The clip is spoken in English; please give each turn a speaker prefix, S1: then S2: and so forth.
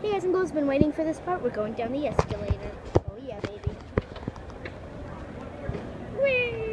S1: Hey guys and girls, been waiting for this part. We're going down the escalator. Oh yeah, baby. Whee!